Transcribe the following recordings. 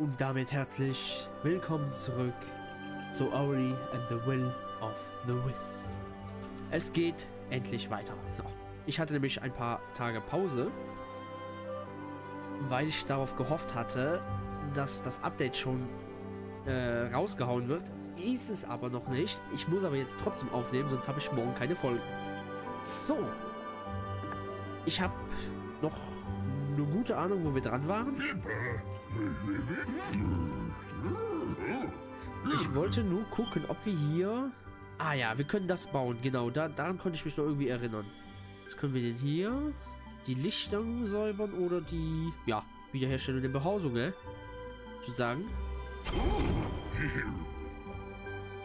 Und damit herzlich willkommen zurück zu Ori and the Will of the Wisps. Es geht endlich weiter. So. Ich hatte nämlich ein paar Tage Pause, weil ich darauf gehofft hatte, dass das Update schon äh, rausgehauen wird. Ist es aber noch nicht. Ich muss aber jetzt trotzdem aufnehmen, sonst habe ich morgen keine Folgen. So. Ich habe noch gute Ahnung, wo wir dran waren. Ich wollte nur gucken, ob wir hier... Ah ja, wir können das bauen. Genau, da, daran konnte ich mich noch irgendwie erinnern. Was können wir denn hier? Die Lichter säubern oder die... Ja, Wiederherstellung der Behausung, ne? Ich sagen...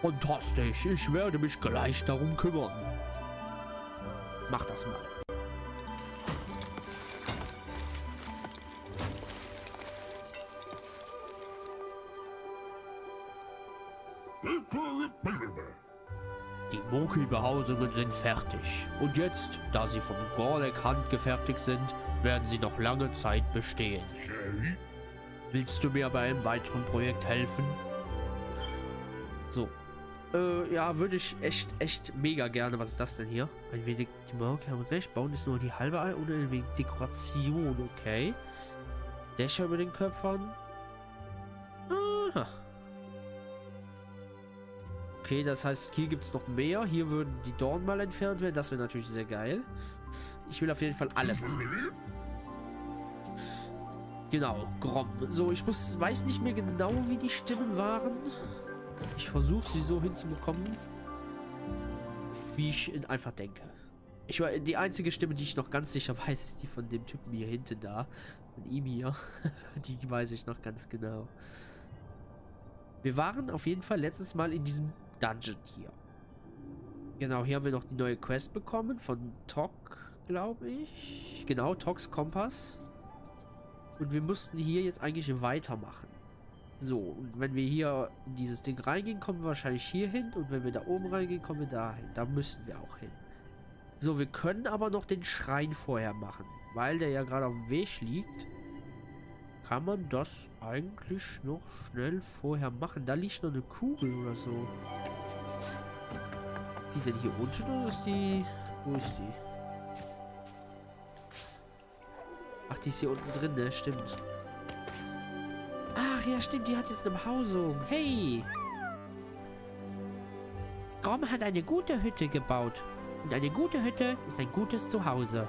Fantastisch, ich werde mich gleich darum kümmern. Mach das mal. Die Moki-Behausungen sind fertig. Und jetzt, da sie vom Gorlek handgefertigt sind, werden sie noch lange Zeit bestehen. Willst du mir bei einem weiteren Projekt helfen? So. Äh, ja, würde ich echt, echt mega gerne. Was ist das denn hier? Ein wenig die Marke haben recht. Bauen ist nur die halbe Ei und ein wenig Dekoration, okay. Dächer über den Köpfern. Okay, das heißt, hier gibt es noch mehr. Hier würden die Dorn mal entfernt werden. Das wäre natürlich sehr geil. Ich will auf jeden Fall alle machen. Genau, Grom. So, ich muss, weiß nicht mehr genau, wie die Stimmen waren. Ich versuche sie so hinzubekommen, wie ich einfach denke. Ich war die einzige Stimme, die ich noch ganz sicher weiß, ist die von dem Typen hier hinten da. Von ihm hier. die weiß ich noch ganz genau. Wir waren auf jeden Fall letztes Mal in diesem Dungeon hier. Genau, hier haben wir noch die neue Quest bekommen von Tok, glaube ich. Genau, Toks Kompass. Und wir mussten hier jetzt eigentlich weitermachen. So, und wenn wir hier in dieses Ding reingehen, kommen wir wahrscheinlich hier hin. Und wenn wir da oben reingehen, kommen wir da hin. Da müssen wir auch hin. So, wir können aber noch den Schrein vorher machen. Weil der ja gerade auf dem Weg liegt. Kann man das eigentlich noch schnell vorher machen? Da liegt noch eine Kugel oder so. Ist die denn hier unten oder ist die... Wo ist die? Ach, die ist hier unten drin, ne? Stimmt. Ach ja, stimmt. Die hat jetzt eine Behausung. Hey! Grom hat eine gute Hütte gebaut. Und eine gute Hütte ist ein gutes Zuhause.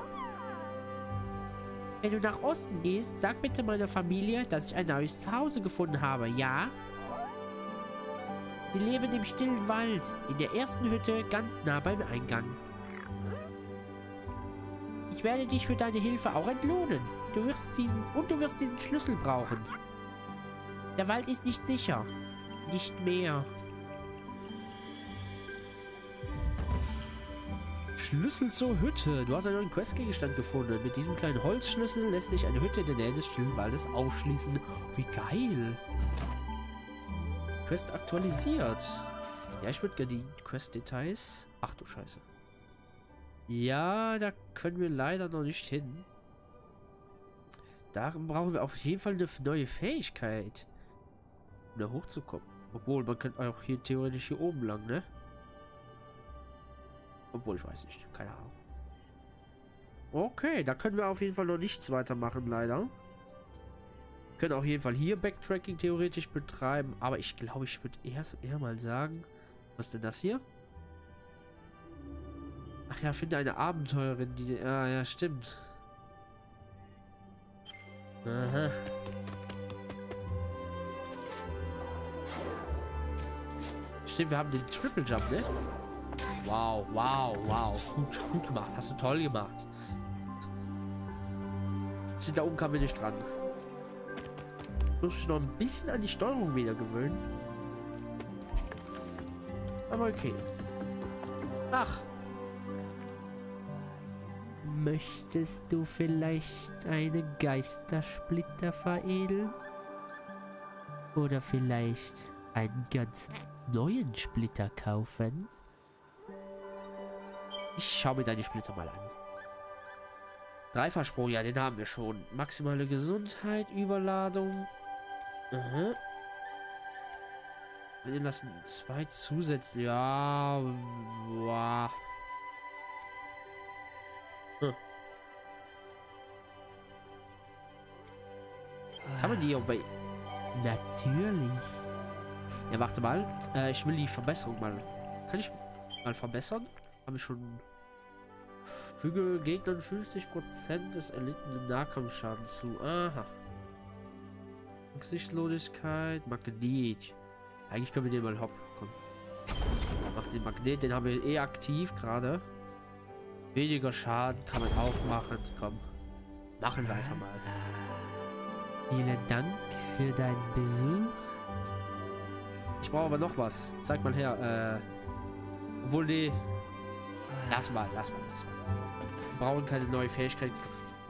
Wenn du nach Osten gehst, sag bitte meiner Familie, dass ich ein neues Zuhause gefunden habe, ja? Sie leben im stillen Wald, in der ersten Hütte ganz nah beim Eingang. Ich werde dich für deine Hilfe auch entlohnen. Du wirst diesen und du wirst diesen Schlüssel brauchen. Der Wald ist nicht sicher. Nicht mehr. Schlüssel zur Hütte. Du hast einen neuen Questgegenstand gefunden. Mit diesem kleinen Holzschlüssel lässt sich eine Hütte in der Nähe des stillen Waldes aufschließen. Wie geil. Quest aktualisiert. Ja, ich würde gerne die Quest-Details... Ach du Scheiße. Ja, da können wir leider noch nicht hin. Da brauchen wir auf jeden Fall eine neue Fähigkeit. Um da hochzukommen. Obwohl, man könnte auch hier theoretisch hier oben lang, ne? Obwohl, ich weiß nicht. Keine Ahnung. Okay, da können wir auf jeden Fall noch nichts weitermachen, leider. Können auf jeden Fall hier Backtracking theoretisch betreiben. Aber ich glaube, ich würde eher, eher mal sagen... Was ist denn das hier? Ach ja, finde eine Abenteurerin, die... Ah, ja, stimmt. Aha. Stimmt, wir haben den Triple Jump, ne? Wow, wow, wow. Gut, gut gemacht. Hast du toll gemacht. Stimmt, da oben kamen wir nicht dran. Muss ich noch ein bisschen an die Steuerung wieder gewöhnen. Aber okay. Ach. Möchtest du vielleicht einen Geistersplitter veredeln? Oder vielleicht einen ganz neuen Splitter kaufen? Ich schaue mir deine Splitter mal an. Dreifachsprung, ja, den haben wir schon. Maximale Gesundheit, Überladung. Aha. Wir lassen zwei zusätzlich. Ja. Boah. Hm. Kann man die auch bei. Natürlich. Ja, warte mal. Äh, ich will die Verbesserung mal. Kann ich mal verbessern? Habe ich schon. Füge Gegnern 50% des erlittenen Nahkampfschadens zu. Aha. Rücksichtslosigkeit, Magnet. Eigentlich können wir den mal hopp. Komm. Mach den Magnet, den haben wir eh aktiv gerade. Weniger Schaden kann man auch machen. Komm. Machen wir einfach mal. Vielen Dank für deinen Besuch. Ich brauche aber noch was. Zeig mal her. Äh, obwohl die... Lass mal, lass mal, lass mal. Wir brauchen keine neue Fähigkeit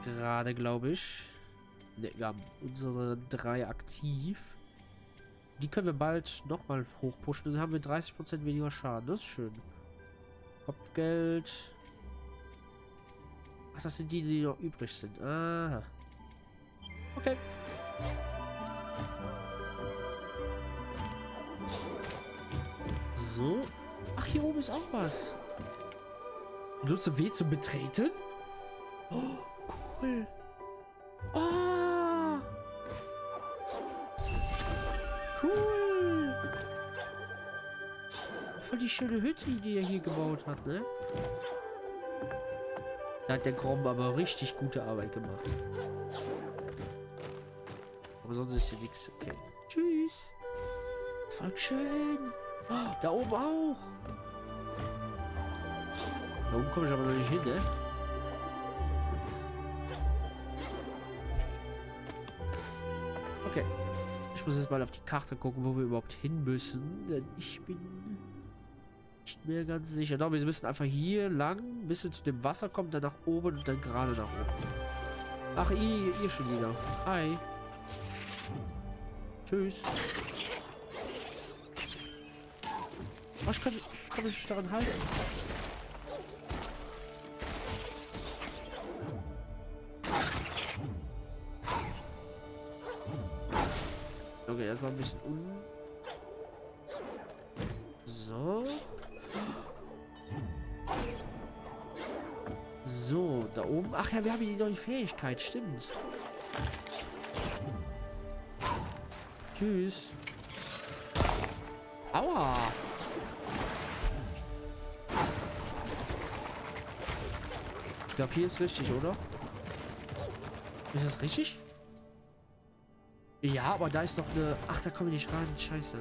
gerade, glaube ich. Ne, wir haben unsere drei aktiv. Die können wir bald nochmal hochpushen. Dann haben wir 30% weniger Schaden. Das ist schön. Kopfgeld. Ach, das sind die, die noch übrig sind. Aha. Okay. So. Ach, hier oben ist auch was. Nutze W zum Betreten? Oh, cool. Oh. Cool. Voll die schöne Hütte, die er hier gebaut hat, ne? Da hat der Grom aber richtig gute Arbeit gemacht. Aber sonst ist hier nichts. Okay. Tschüss. Voll schön. Oh, da oben auch. Da oben komme ich aber noch nicht hin, ne? Okay. Ich muss jetzt mal auf die Karte gucken, wo wir überhaupt hin müssen. Denn ich bin nicht mehr ganz sicher. Doch, wir müssen einfach hier lang, bis wir zu dem Wasser kommen, dann nach oben und dann gerade nach oben. Ach, ihr, ihr schon wieder. Hi. Tschüss. Oh, ich kann, ich kann mich daran halten. Erstmal ein bisschen un... So. So, da oben. Ach ja, wir haben hier die neue Fähigkeit, stimmt. Tschüss. Aua. Ich glaube, hier ist richtig, oder? Ist das richtig? Ja, aber da ist noch eine... Ach, da kommen wir nicht ran. Scheiße.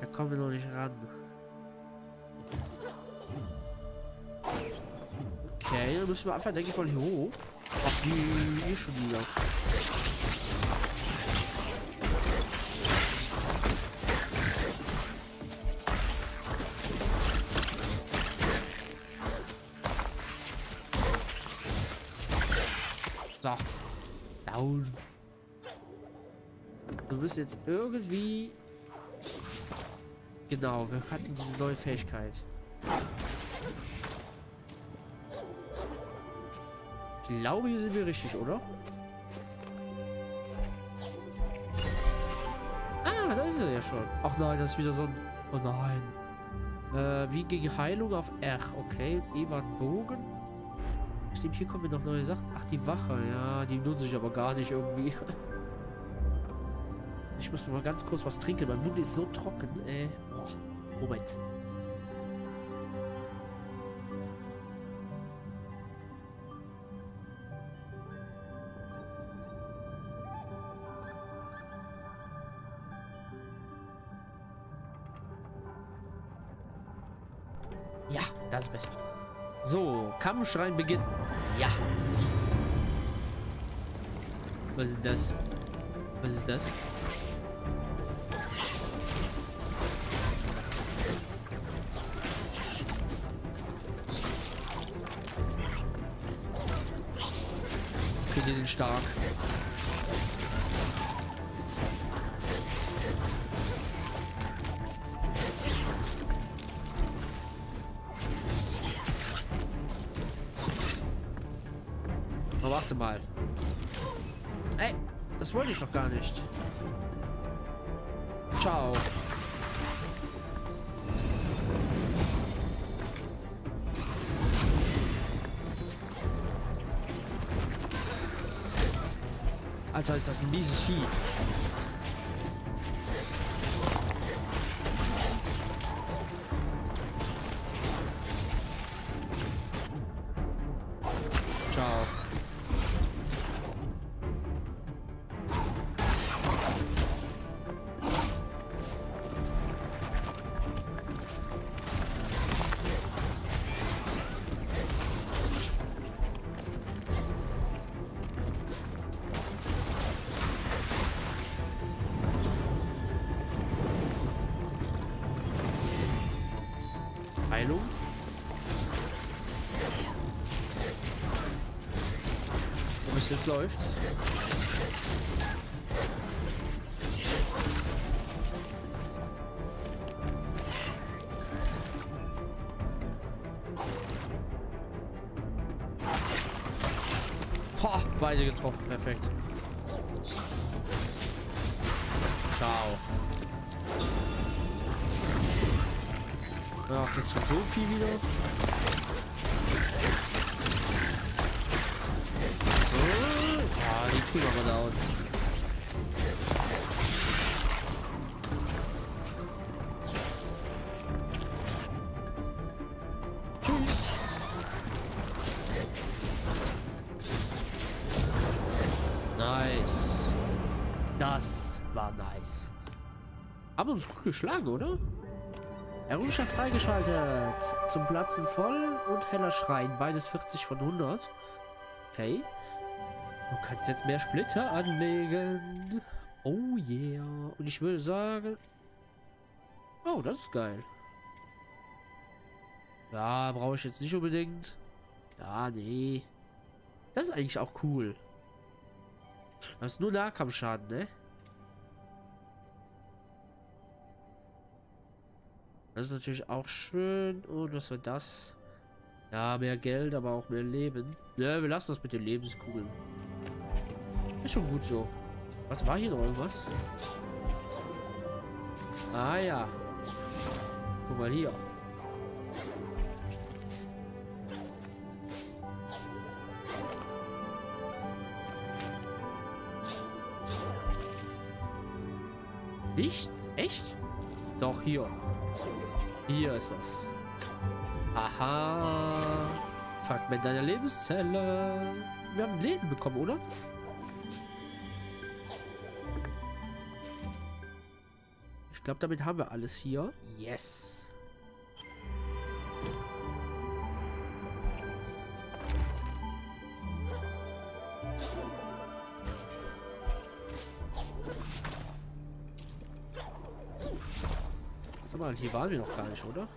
Da kommen wir noch nicht ran. Okay, dann müssen wir einfach, denke ich mal, hier hoch. Ach, die hier schon wieder. Bist jetzt irgendwie... Genau, wir hatten diese neue Fähigkeit. Ich glaube, hier sind wir richtig, oder? Ah, da ist er ja schon. Ach nein, das ist wieder so ein... Oh nein. Äh, wie gegen Heilung auf R. Okay, Evan Bogen. Stimmt, hier kommen wir noch neue Sachen. Ach, die Wache. Ja, die nutze ich aber gar nicht irgendwie. Ich muss mal ganz kurz was trinken. Mein Mund ist so trocken. Äh, boah. Moment. Ja, das ist besser. So, Kampfschrein beginnt. Ja. Was ist das? Was ist das? Stark. Aber warte mal. Ey, Das wollte ich noch gar nicht. Ciao. Alter, ist das ein mieses Vieh. Läuft. Ha, beide getroffen, perfekt. Ciao. Ach, jetzt kommt so viel wieder. Wir down. Tschüss. Nice. Das war nice. Haben uns gut geschlagen, oder? Errungenschaft freigeschaltet. Zum Platzen voll und heller Schrein. Beides 40 von 100. Okay. Du kannst jetzt mehr Splitter anlegen. Oh yeah. Und ich würde sagen... Oh, das ist geil. Ja, brauche ich jetzt nicht unbedingt. Ja, nee. Das ist eigentlich auch cool. Das ist nur Nahkampfschaden, ne? Das ist natürlich auch schön. Und was war das? Ja, mehr Geld, aber auch mehr Leben. Ja, wir lassen das mit den Lebenskugeln. Ist schon gut so. Was war hier noch irgendwas? Ah ja. Guck mal hier. Nichts? Echt? Doch, hier. Hier ist was. Aha. Fragment deiner Lebenszelle. Wir haben Leben bekommen, oder? Glaube, damit haben wir alles hier. Yes. Sag mal, hier waren wir noch gar nicht, oder?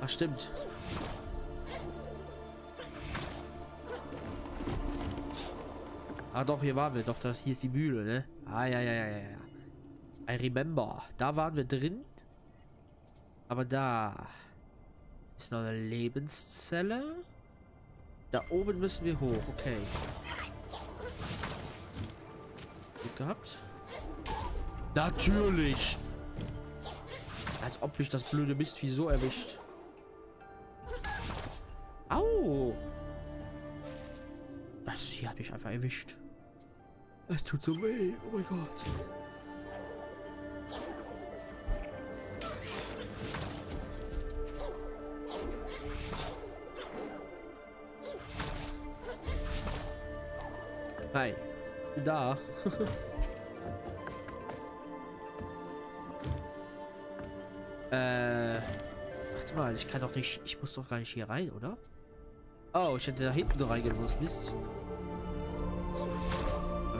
Ach, stimmt. Ah, doch, hier waren wir. Doch, das hier ist die Mühle, ne? Ah, ja, ja, ja, ja. I remember. Da waren wir drin. Aber da ist noch eine Lebenszelle. Da oben müssen wir hoch. Okay. Glück gehabt? Natürlich! Als ob mich das blöde Mistvieh so erwischt. Au! Das hier hat mich einfach erwischt. Es tut so weh. Oh mein Gott. Hi. Da. äh. Warte mal, ich kann doch nicht. Ich muss doch gar nicht hier rein, oder? Oh, ich hätte da hinten reingemusst. Mist.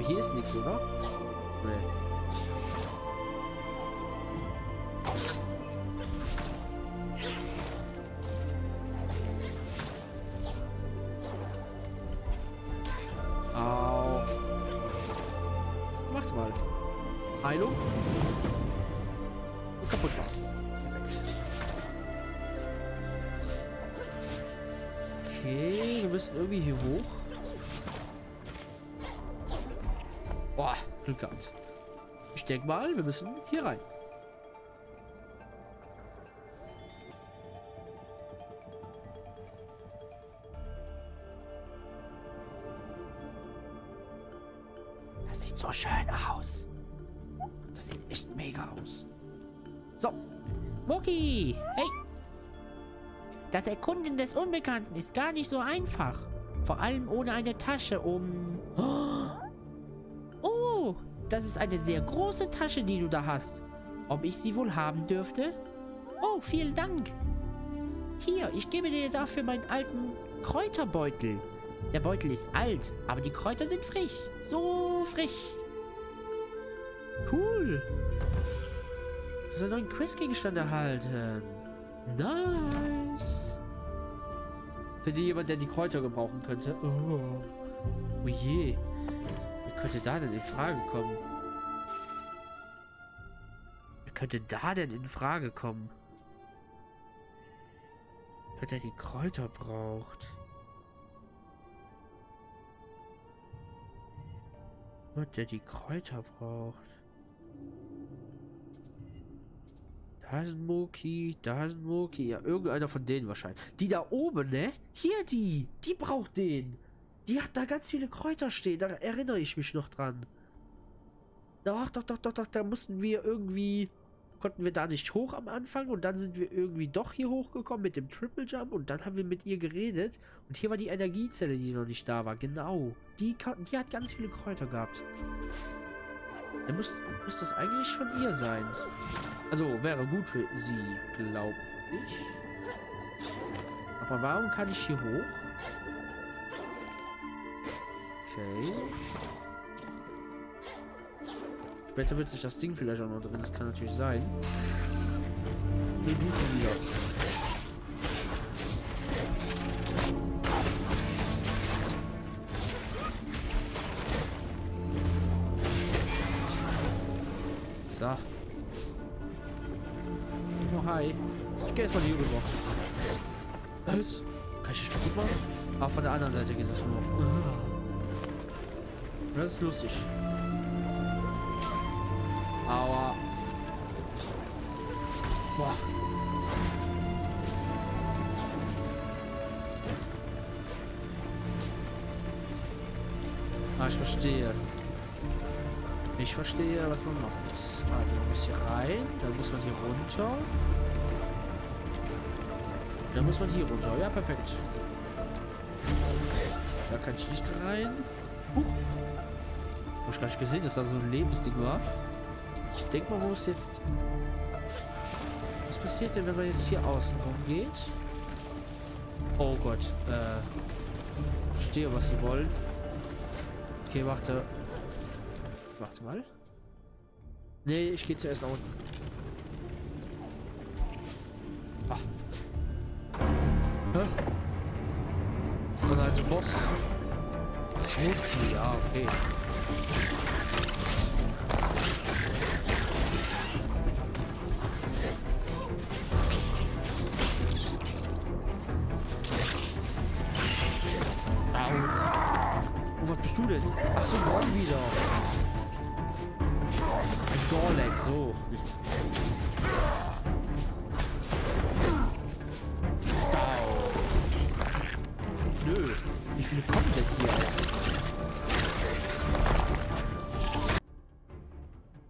Aber hier ist nichts, oder? Nee. Okay, wir müssen irgendwie hier hoch. Boah, Glück gehabt. Ich denke mal, wir müssen hier rein. Das sieht so schön aus. Das sieht echt mega aus. So. Mucki, hey. Das Erkunden des Unbekannten ist gar nicht so einfach. Vor allem ohne eine Tasche, um... Oh, das ist eine sehr große Tasche, die du da hast. Ob ich sie wohl haben dürfte? Oh, vielen Dank. Hier, ich gebe dir dafür meinen alten Kräuterbeutel. Der Beutel ist alt, aber die Kräuter sind frisch. So frisch. Cool. Du hast einen neuen Questgegenstand erhalten. Nice. Finde jemand, der die Kräuter gebrauchen könnte. Oh, oh je. Könnte da denn in Frage kommen? Wer könnte da denn in Frage kommen? Wer der die Kräuter braucht. Wer der die Kräuter braucht. Da ist ein Moki, da ist ein Moki. Ja, irgendeiner von denen wahrscheinlich. Die da oben, ne? Hier die. Die braucht den. Die hat da ganz viele Kräuter stehen. Da erinnere ich mich noch dran. Doch, doch, doch, doch, doch. Da mussten wir irgendwie... Konnten wir da nicht hoch am Anfang. Und dann sind wir irgendwie doch hier hochgekommen mit dem Triple Jump. Und dann haben wir mit ihr geredet. Und hier war die Energiezelle, die noch nicht da war. Genau. Die, die hat ganz viele Kräuter gehabt. Dann muss, muss das eigentlich von ihr sein. Also, wäre gut für sie, glaube ich. Aber warum kann ich hier hoch? Okay. Später wird sich das Ding vielleicht auch noch drin. Das kann natürlich sein. Wir duschen wieder. So. Oh, hi. Ich gehe jetzt mal hier rüber. Was? Kann ich dich kaputt machen? Ah, von der anderen Seite geht das nur. Das ist lustig. Aua. Boah. Ah, ich verstehe. Ich verstehe, was man machen muss. Also man muss hier rein, dann muss man hier runter. Dann muss man hier runter. Ja, perfekt. Da kann ich nicht rein. Huch. Hab ich gar nicht gesehen, dass da so ein Lebensding war. Ich denke mal, man muss jetzt... Was passiert denn, wenn man jetzt hier außen rum geht? Oh Gott. Äh... Verstehe, was sie wollen. Okay, warte. Warte mal. Nee, ich gehe zuerst nach unten. Ach. Hä? Was also Boss? Schmutzli, ja, okay. Au. Wie viele kommen denn hier?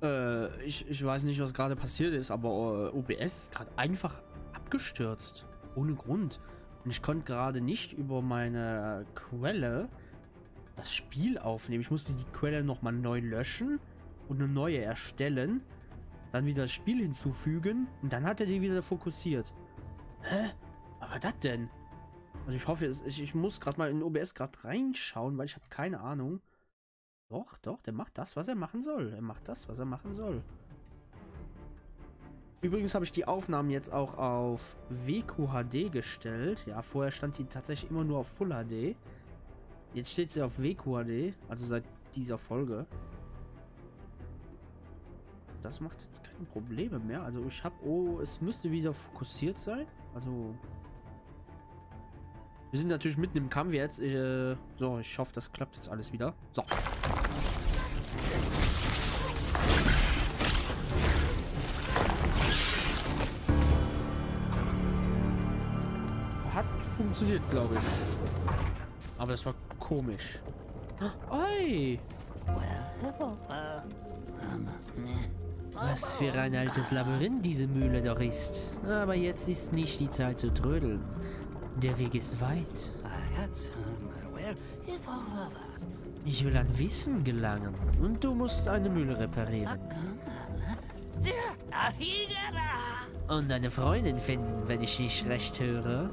Äh, ich, ich weiß nicht, was gerade passiert ist, aber äh, OBS ist gerade einfach abgestürzt. Ohne Grund. Und ich konnte gerade nicht über meine Quelle das Spiel aufnehmen. Ich musste die Quelle nochmal neu löschen und eine neue erstellen. Dann wieder das Spiel hinzufügen und dann hat er die wieder fokussiert. Hä? Was war das denn? Also ich hoffe, ich, ich muss gerade mal in OBS gerade reinschauen, weil ich habe keine Ahnung. Doch, doch, der macht das, was er machen soll. Er macht das, was er machen soll. Übrigens habe ich die Aufnahmen jetzt auch auf WQHD gestellt. Ja, vorher stand die tatsächlich immer nur auf Full HD. Jetzt steht sie auf WQHD, also seit dieser Folge das macht jetzt keine Probleme mehr. Also ich habe, oh, es müsste wieder fokussiert sein. Also Wir sind natürlich mitten im Kampf jetzt. Äh, so, ich hoffe, das klappt jetzt alles wieder. So. Hat funktioniert, glaube ich. Aber das war komisch. Oi! Was für ein altes Labyrinth diese Mühle doch ist. Aber jetzt ist nicht die Zeit zu trödeln. Der Weg ist weit. Ich will an Wissen gelangen. Und du musst eine Mühle reparieren. Und eine Freundin finden, wenn ich dich recht höre.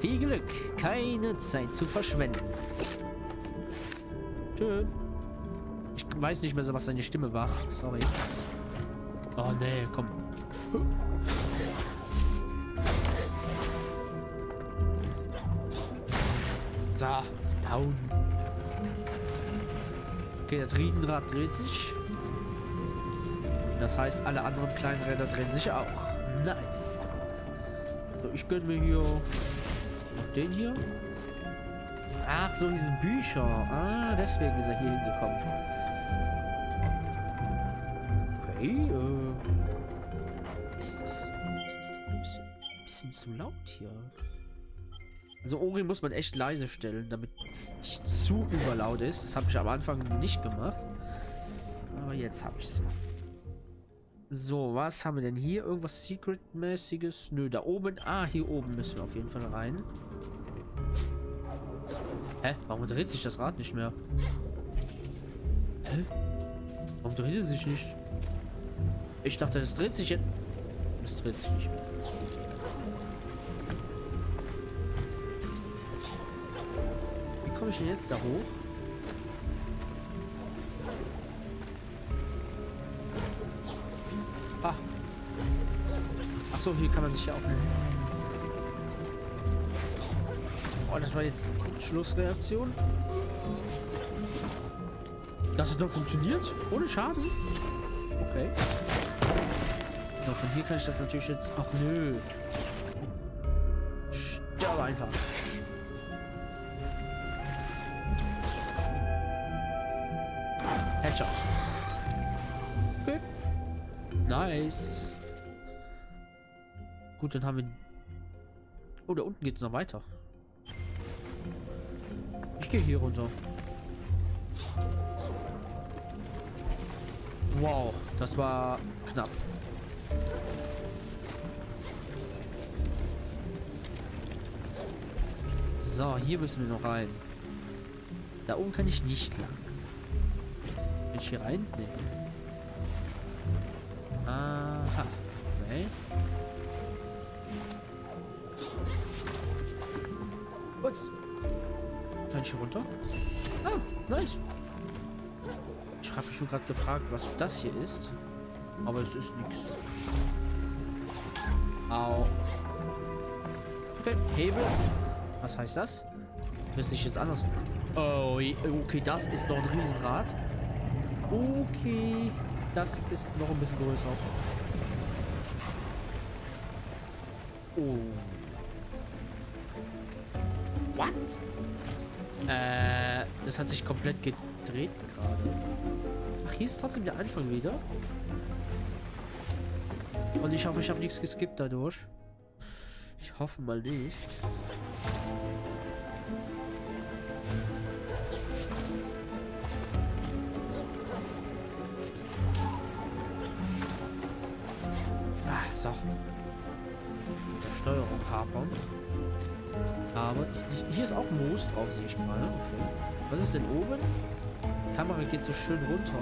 Viel Glück. Keine Zeit zu verschwenden. Schön. Ich weiß nicht mehr was seine Stimme war. Sorry. Oh, nee, komm. So, down. Okay, das Riesenrad dreht sich. Das heißt, alle anderen kleinen Räder drehen sich auch. Nice. So, ich gönne mir hier den hier. Ach, so diese Bücher. Ah, deswegen ist er hier hingekommen. Okay, äh. Ist das, ist das ein bisschen zu laut hier? Also Ori muss man echt leise stellen, damit es nicht zu überlaut ist. Das habe ich am Anfang nicht gemacht. Aber jetzt habe ich es. So, was haben wir denn hier? Irgendwas Secret-mäßiges? Nö, da oben. Ah, hier oben müssen wir auf jeden Fall rein. Hä? Warum dreht sich das Rad nicht mehr? Hä? Warum dreht es sich nicht? Ich dachte, das dreht sich jetzt. Das dreht sich nicht mehr. Komme ich denn jetzt da hoch? Ah. Achso, hier kann man sich ja auch. Oh, das war jetzt Schlussreaktion. Das ist noch funktioniert? Ohne Schaden? Okay. So, von hier kann ich das natürlich jetzt... Ach, nö. Sterbe einfach. Gut, dann haben wir... Oh, da unten geht es noch weiter. Ich gehe hier runter. Wow, das war knapp. So, hier müssen wir noch rein. Da oben kann ich nicht lang. Bin ich hier rein? Nee. Aha. Okay. Was? Kann ich hier runter? Ah, nice. Ich habe mich schon gerade gefragt, was das hier ist. Aber es ist nichts. Au. Okay, Hebel. Was heißt das? Müsste ich jetzt anders. Oh, okay, das ist noch ein Riesenrad. Okay, das ist noch ein bisschen größer. Oh. What? Äh, das hat sich komplett gedreht gerade. Ach, hier ist trotzdem der Anfang wieder. Und ich hoffe, ich habe nichts geskippt dadurch. Ich hoffe mal nicht. Ah, so. Steuerung hapern. Aber ist nicht. Hier ist auch Moos drauf, sehe ich gerade. Okay. Was ist denn oben? Die Kamera geht so schön runter.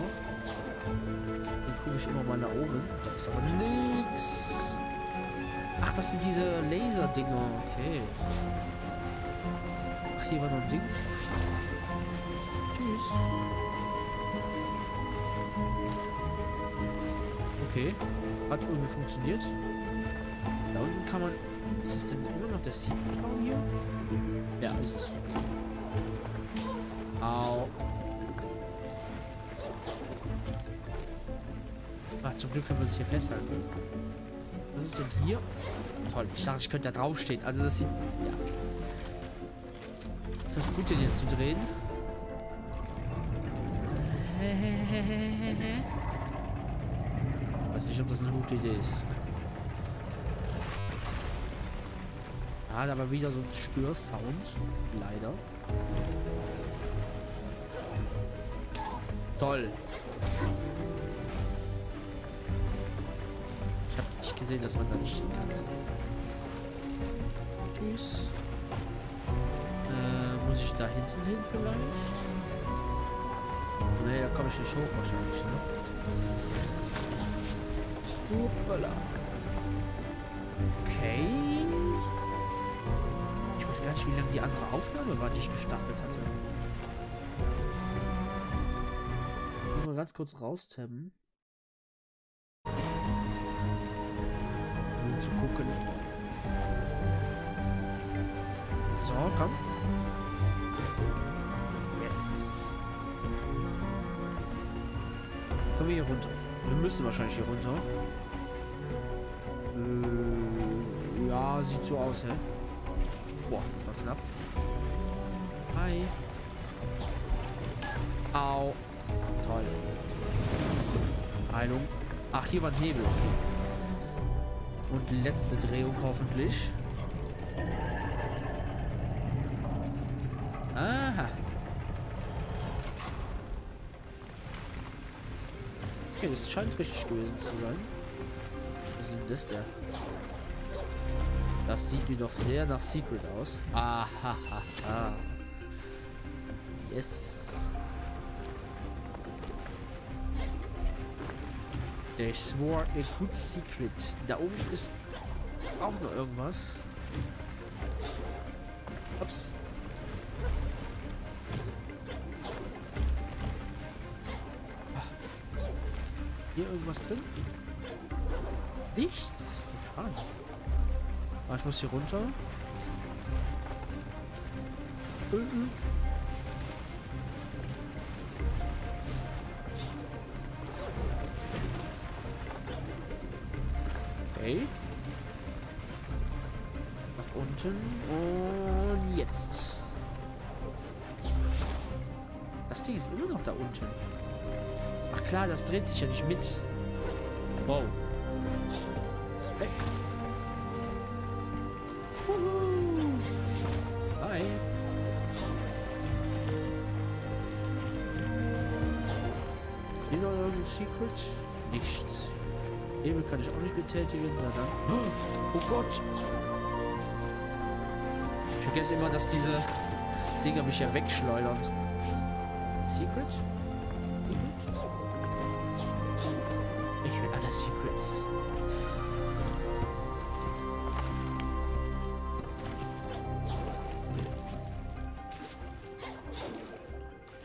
Dann gucke ich immer mal nach oben. Da ist aber nichts. Ach, das sind diese Laser-Dinger. Okay. Ach, hier war noch ein Ding. Tschüss. Okay. Hat irgendwie funktioniert. Da unten kann man... Ist das denn immer noch der Secret-Raum hier? Ja, ist es. Au. Ach, zum Glück können wir uns hier festhalten. Was ist denn hier? Toll, ich dachte, ich könnte da draufstehen. Also das sieht... Ja, okay. Ist das gut, den jetzt zu drehen? Weiß nicht, ob das eine gute Idee ist. Hat aber wieder so ein Störsound. Leider. Toll. Ich habe nicht gesehen, dass man da nicht hin kann. Tschüss. Äh, muss ich da hinten hin vielleicht? Ne, da komme ich nicht hoch wahrscheinlich, ne? Hoppala. Okay. Gar nicht, wie lange die andere Aufnahme war, die ich gestartet hatte. Ich muss mal ganz kurz raustabben. Um zu gucken. So, komm. Yes. Kommen wir hier runter. Wir müssen wahrscheinlich hier runter. Äh, ja, sieht so aus, hä? Boah, war knapp. Hi. Au. Toll. Heilung. Ach, hier war ein Hebel. Und letzte Drehung hoffentlich. Aha. Okay, das scheint richtig gewesen zu sein. Was ist denn das da? Das sieht mir doch sehr nach Secret aus. Aha. Yes. There's more a good secret. Da oben ist auch noch irgendwas. Ups. Hier irgendwas drin? Nichts. Schade. Ah, ich muss hier runter. Mhm. Okay. Nach unten. Und jetzt. Das Ding ist immer noch da unten. Ach klar, das dreht sich ja nicht mit. Wow. Kann ich auch nicht betätigen. Na dann. Oh Gott. Ich vergesse immer, dass diese Dinger mich ja wegschleudern. Secret? Ich will alle Secrets.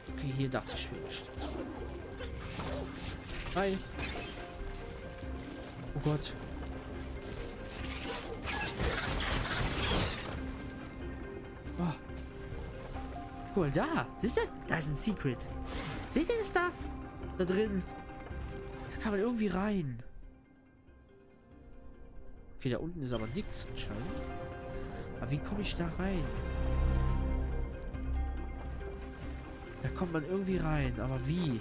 Okay, hier dachte ich vielleicht. Hi. Oh Gott. Oh. Mal da. Siehst du? Da ist ein Secret. Seht ihr das da? Da drin. Da kann man irgendwie rein. Okay, da unten ist aber nichts anscheinend. Aber wie komme ich da rein? Da kommt man irgendwie rein, aber wie?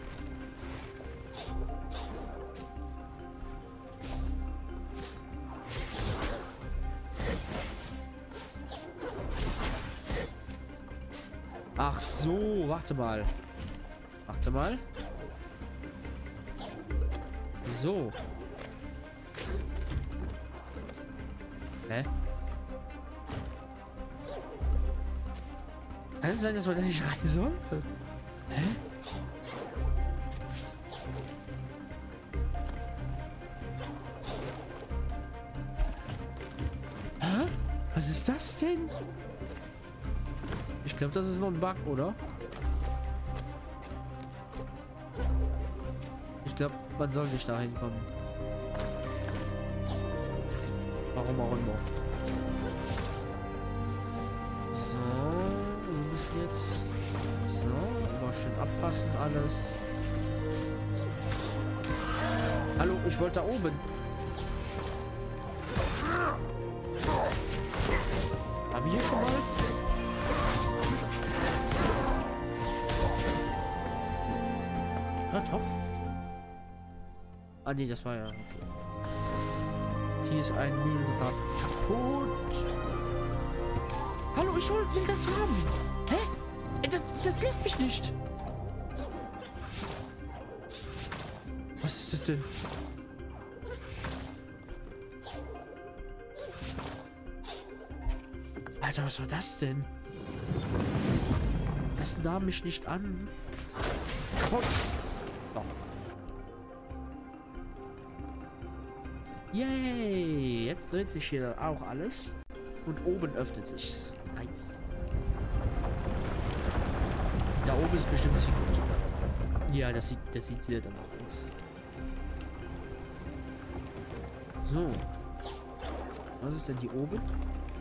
Ach so, warte mal. Warte mal. So. Hä? Kann es sein, dass man da nicht rein soll? Glaube, das ist nur ein Bug, oder? Ich glaube, man soll nicht dahin kommen. Warum auch immer. So, wir müssen jetzt... So, immer schön abpassen alles. Hallo, ich wollte da oben. Ah, nee, das war ja... Okay. Hier ist ein Mühlenrad kaputt. Hallo, ich will das haben. Hä? Äh, das, das lässt mich nicht. Was ist das denn? Alter, was war das denn? Das nahm mich nicht an. Oh. Yay! Jetzt dreht sich hier auch alles. Und oben öffnet sich's. Nice. Da oben ist bestimmt Secret. Ja, das sieht, das sieht sehr danach aus. So. Was ist denn hier oben?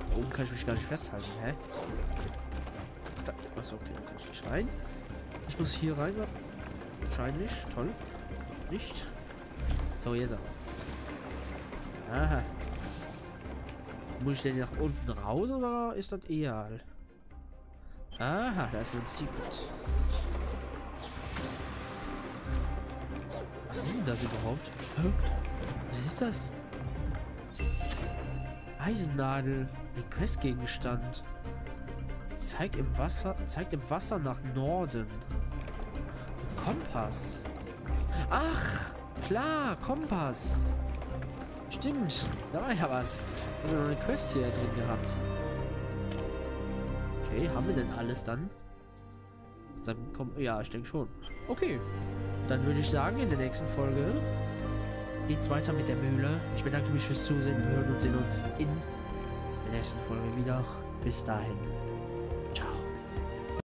Da oben kann ich mich gar nicht festhalten, hä? Da. Achso, okay, dann kann ich nicht rein. Ich muss hier rein. Wahrscheinlich. Toll. Nicht. So, jetzt aber. Aha. Muss ich denn nach unten raus oder ist das egal? Aha, da ist ein Secret. Was ist denn das überhaupt? Hä? Was ist das? Eisennadel. Ein Questgegenstand. Zeig im Wasser. Zeigt im Wasser nach Norden. Kompass. Ach, klar, Kompass. Stimmt, da war ja was. Haben wir noch eine Quest hier drin gehabt. Okay, haben wir denn alles dann? Ja, ich denke schon. Okay, dann würde ich sagen, in der nächsten Folge geht's weiter mit der Mühle. Ich bedanke mich fürs Zusehen. Wir hören und sehen uns in der nächsten Folge wieder. Bis dahin.